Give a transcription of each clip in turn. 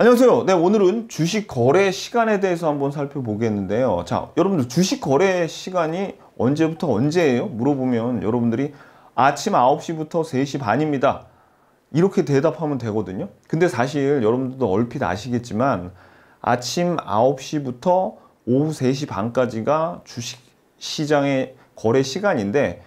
안녕하세요. 네, 오늘은 주식 거래 시간에 대해서 한번 살펴보겠는데요. 자, 여러분들 주식 거래 시간이 언제부터 언제예요? 물어보면 여러분들이 아침 9시부터 3시 반입니다. 이렇게 대답하면 되거든요. 근데 사실 여러분들도 얼핏 아시겠지만 아침 9시부터 오후 3시 반까지가 주식 시장의 거래 시간인데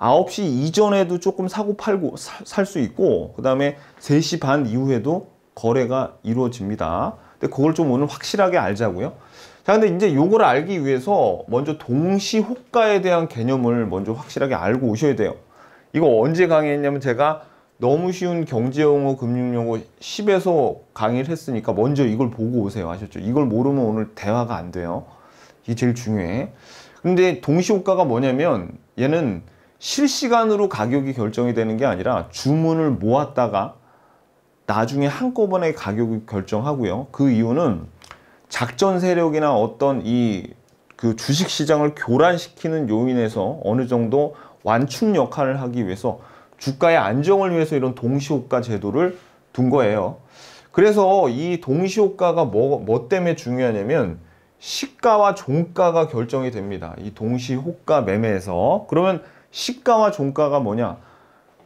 9시 이전에도 조금 사고 팔고 살 수 있고 그 다음에 3시 반 이후에도 거래가 이루어집니다. 근데 그걸 좀 오늘 확실하게 알자고요. 자, 근데 이제 요걸 알기 위해서 먼저 동시 호가에 대한 개념을 먼저 확실하게 알고 오셔야 돼요. 이거 언제 강의했냐면 제가 너무 쉬운 경제용어, 금융용어 10에서 강의를 했으니까 먼저 이걸 보고 오세요. 아셨죠? 이걸 모르면 오늘 대화가 안 돼요. 이게 제일 중요해. 근데 동시 호가가 뭐냐면 얘는 실시간으로 가격이 결정이 되는 게 아니라 주문을 모았다가 나중에 한꺼번에 가격을 결정하고요. 그 이유는 작전 세력이나 어떤 이 그 주식 시장을 교란시키는 요인에서 어느 정도 완충 역할을 하기 위해서 주가의 안정을 위해서 이런 동시호가 제도를 둔 거예요. 그래서 이 동시호가가 뭐, 뭐 때문에 중요하냐면 시가와 종가가 결정이 됩니다. 이 동시호가 매매에서. 그러면 시가와 종가가 뭐냐?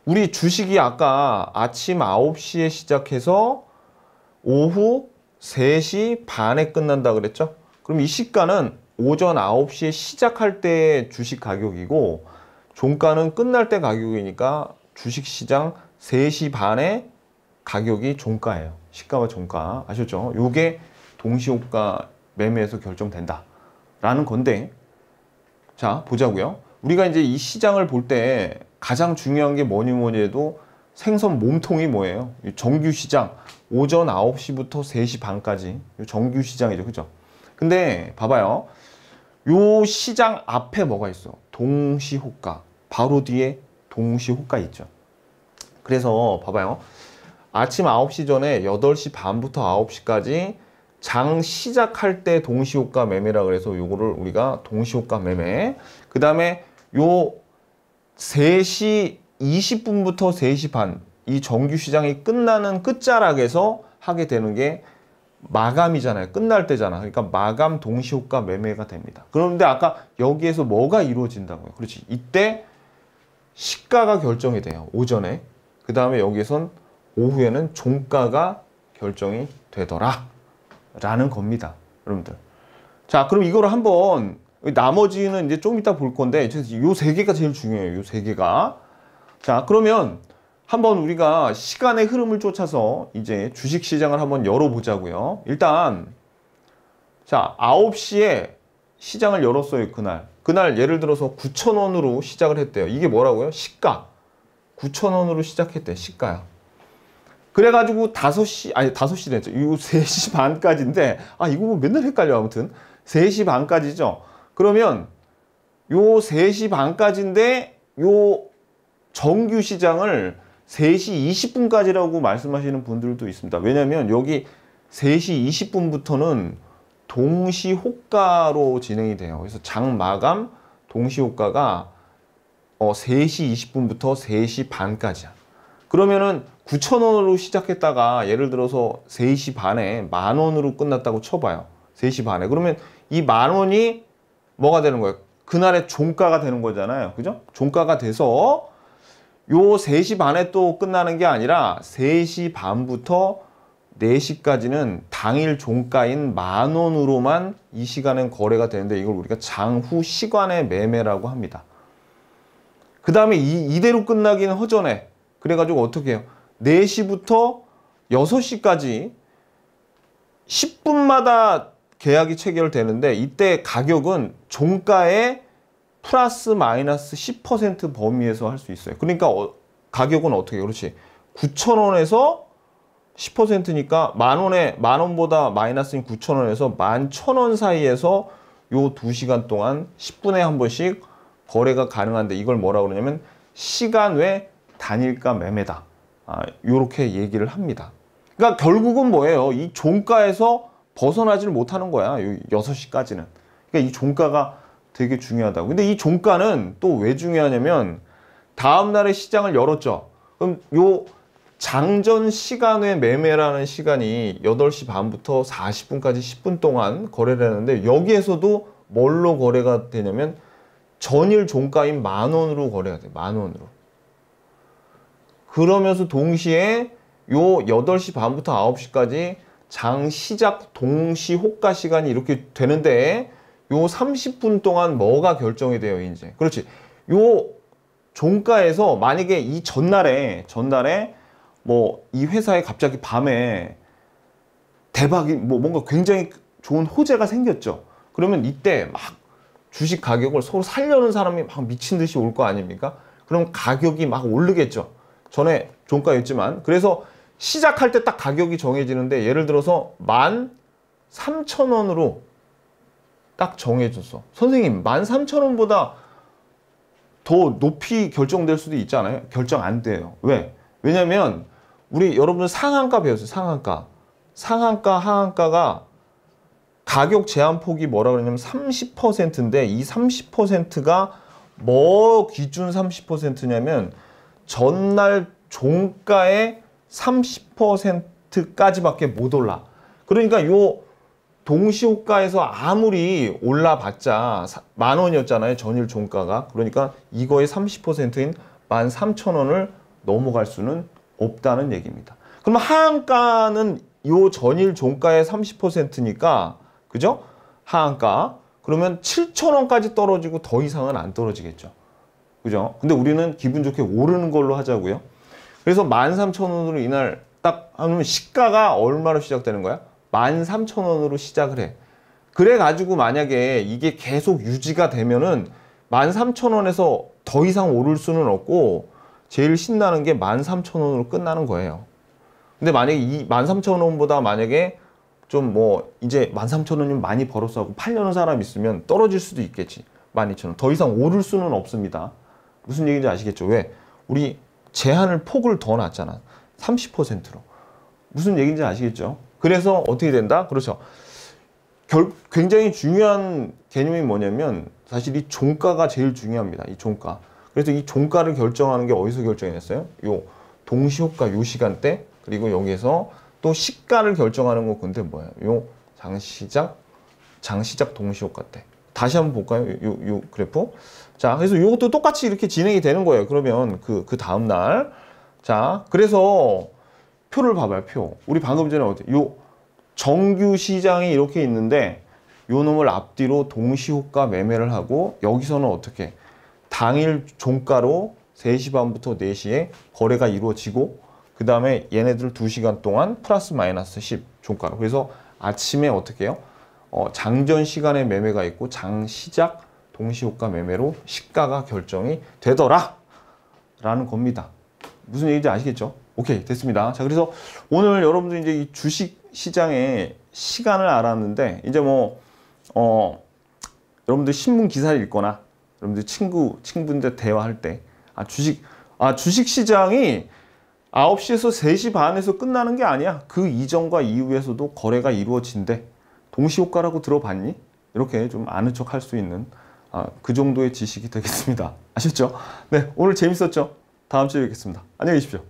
우리 주식이 아까 아침 9시에 시작해서 오후 3시 반에 끝난다 그랬죠? 그럼 이 시가는 오전 9시에 시작할 때 주식 가격이고 종가는 끝날 때 가격이니까 주식 시장 3시 반에 가격이 종가예요. 시가와 종가. 아셨죠? 요게 동시호가 매매에서 결정된다. 라는 건데 자 보자고요. 우리가 이제 이 시장을 볼때 가장 중요한 게 뭐니 뭐니 해도 생선 몸통이 뭐예요? 정규 시장 오전 9시부터 3시 반까지 정규 시장이죠. 그죠? 근데 봐봐요. 요 시장 앞에 뭐가 있어? 동시호가. 바로 뒤에 동시호가 있죠. 그래서 봐봐요. 아침 9시 전에 8시 반부터 9시까지 장 시작할 때 동시호가 매매라 그래서 요거를 우리가 동시호가 매매. 그 다음에 요 3시 20분부터 3시 반 이 정규 시장이 끝나는 끝자락에서 하게 되는 게 마감이잖아요. 끝날 때잖아. 그러니까 마감 동시호가 매매가 됩니다. 그런데 아까 여기에서 뭐가 이루어진다고요? 그렇지. 이때 시가가 결정이 돼요. 오전에. 그 다음에 여기선 오후에는 종가가 결정이 되더라. 라는 겁니다. 여러분들. 자, 그럼 이거를 한번 나머지는 이제 좀 이따 볼 건데 요 세 개가 제일 중요해요. 요 세 개가. 자, 그러면 한번 우리가 시간의 흐름을 쫓아서 이제 주식 시장을 한번 열어보자고요. 일단 자, 9시에 시장을 열었어요, 그날. 그날 예를 들어서 9,000원으로 시작을 했대요. 이게 뭐라고요? 시가. 9,000원으로 시작했대, 시가야. 그래가지고 5시, 아니 5시 됐죠. 이거 3시 반까지인데, 아, 이거 뭐 맨날 헷갈려, 아무튼. 3시 반까지죠. 그러면 요 3시 반까지인데 요 정규 시장을 3시 20분까지라고 말씀하시는 분들도 있습니다. 왜냐하면 여기 3시 20분부터는 동시 호가로 진행이 돼요. 그래서 장 마감 동시 호가가 어 3시 20분부터 3시 반까지야. 그러면은 9,000원으로 시작했다가 예를 들어서 3시 반에 만 원으로 끝났다고 쳐봐요. 3시 반에. 그러면 이 만 원이 뭐가 되는 거예요? 그날의 종가가 되는 거잖아요. 그죠? 종가가 돼서 요 3시 반에 또 끝나는 게 아니라 3시 반부터 4시까지는 당일 종가인 만 원으로만 이 시간엔 거래가 되는데 이걸 우리가 장후 시간의 매매라고 합니다. 그 다음에 이대로 끝나기는 허전해. 그래가지고 어떻게 해요? 4시부터 6시까지 10분마다 계약이 체결되는데 이때 가격은 종가의 플러스 마이너스 10% 범위에서 할 수 있어요. 그러니까 어, 가격은 어떻게 그렇지? 9,000원에서 10%니까 만 원에 만 원보다 마이너스인 9,000원에서 11,000원 사이에서 요 2시간 동안 10분에 한 번씩 거래가 가능한데 이걸 뭐라 그러냐면 시간 외 단일가 매매다. 아, 요렇게 얘기를 합니다. 그러니까 결국은 뭐예요? 이 종가에서 벗어나지를 못하는 거야. 6시까지는. 그러니까 이 종가가 되게 중요하다고. 근데 이 종가는 또 왜 중요하냐면 다음 날에 시장을 열었죠. 그럼 요 장전 시간의 매매라는 시간이 8시 반부터 40분까지 10분 동안 거래를 하는데 여기에서도 뭘로 거래가 되냐면 전일 종가인 만 원으로 거래가 돼요. 만 원으로. 그러면서 동시에 요 8시 반부터 9시까지 장 시작 동시 호가 시간이 이렇게 되는데 요 30분 동안 뭐가 결정이 돼요, 이제. 그렇지. 요 종가에서 만약에 이 전날에 전날에 뭐 이 회사에 갑자기 밤에 대박이 뭐 뭔가 굉장히 좋은 호재가 생겼죠. 그러면 이때 막 주식 가격을 서로 살려는 사람이 막 미친 듯이 올 거 아닙니까? 그럼 가격이 막 오르겠죠. 전에 종가였지만 그래서 시작할 때 딱 가격이 정해지는데 예를 들어서 만 삼천 원으로 딱 정해졌어. 선생님 만 삼천 원보다 더 높이 결정될 수도 있잖아요. 결정 안 돼요. 왜? 왜냐면 우리 여러분들 상한가 배웠어요. 상한가. 상한가, 하한가가 가격 제한 폭이 뭐라 그러냐면 30%인데 이 30%가 뭐 기준 30%냐면 전날 종가의 30%까지밖에 못 올라. 그러니까 요 동시호가에서 아무리 올라봤자 사- 만 원이었잖아요. 전일 종가가. 그러니까 이거의 30%인 13,000원을 넘어갈 수는 없다는 얘기입니다. 그럼 하한가는 요 전일 종가의 30%니까 그죠? 하한가. 그러면 7,000원까지 떨어지고 더 이상은 안 떨어지겠죠. 그죠? 근데 우리는 기분 좋게 오르는 걸로 하자고요. 그래서 13,000원으로 이날 딱 하면 시가가 얼마로 시작되는 거야? 13,000원으로 시작을 해. 그래 가지고 만약에 이게 계속 유지가 되면은 13,000원에서 더 이상 오를 수는 없고 제일 신나는 게 13,000원으로 끝나는 거예요. 근데 만약에 이 13,000원보다 만약에 좀 뭐 이제 13,000원이면 많이 벌었어 하고 팔려는 사람 있으면 떨어질 수도 있겠지. 12,000원. 더 이상 오를 수는 없습니다. 무슨 얘기인지 아시겠죠? 왜? 우리 제한을 폭을 더 놨잖아. 30%로. 무슨 얘기인지 아시겠죠? 그래서 어떻게 된다? 그렇죠. 결, 굉장히 중요한 개념이 뭐냐면 사실 이 종가가 제일 중요합니다. 이 종가. 그래서 이 종가를 결정하는 게 어디서 결정이 됐어요? 요 동시호가 요 시간대 그리고 여기에서 또 시가를 결정하는 거 근데 뭐예요? 요 장시작 장시작 동시호가 때. 다시 한번 볼까요? 요, 요 그래프. 자, 그래서 이것도 똑같이 이렇게 진행이 되는 거예요. 그러면 그, 그 다음날. 자, 그래서 표를 봐봐요, 표. 우리 방금 전에 어때? 요 정규 시장이 이렇게 있는데 요 놈을 앞뒤로 동시호가 매매를 하고 여기서는 어떻게? 당일 종가로 3시 반부터 4시에 거래가 이루어지고 그 다음에 얘네들 2시간 동안 플러스 마이너스 10 종가로. 그래서 아침에 어떻게 해요? 어, 장전 시간에 매매가 있고 장 시작 동시호가 매매로 시가가 결정이 되더라 라는 겁니다. 무슨 얘기인지 아시겠죠? 오케이 됐습니다. 자 그래서 오늘 여러분들 이제 이 주식 시장의 시간을 알았는데 이제 뭐 어, 여러분들 신문 기사를 읽거나 여러분들 친구 친구분들 대화할 때 아 주식 아 주식 시장이 9시에서 3시 반에서 끝나는 게 아니야. 그 이전과 이후에서도 거래가 이루어진대. 동시효과라고 들어봤니? 이렇게 좀 아는 척 할 수 있는 아, 그 정도의 지식이 되겠습니다. 아셨죠? 네, 오늘 재밌었죠? 다음 주에 뵙겠습니다. 안녕히 계십시오.